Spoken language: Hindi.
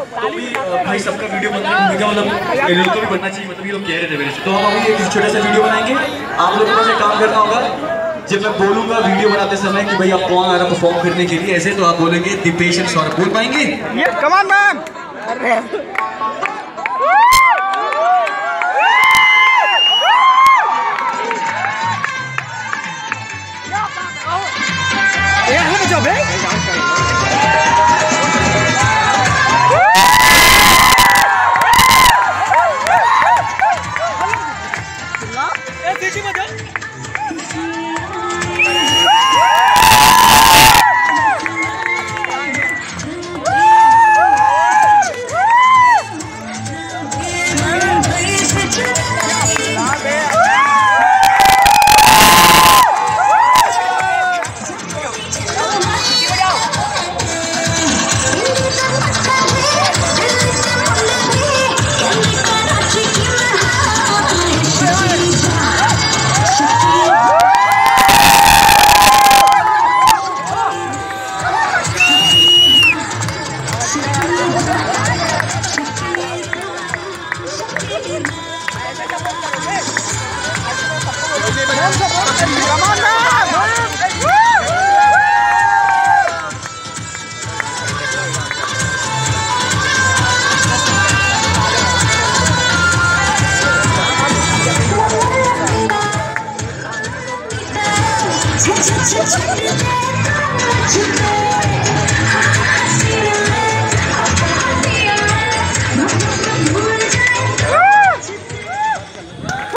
तो अभी अ, भाई सबका वीडियो है मुझे मतलब ये लोग को भी बनना चाहिए मतलब ये लोग कह रहे थे मेरे से। तो हम अभी एक छोटा सा वीडियो बनाएँगे। आप लोगों को काम करना होगा। जब मैं बोलूँगा वीडियो बनाते समय कि भाई आप कौन आ रहा परफॉर्म करने के लिए ऐसे तो आप बोलेंगे दीपेश एंड सौरभ। बोल पाएँगे? Come on ma'am hands up, come on now! Woo!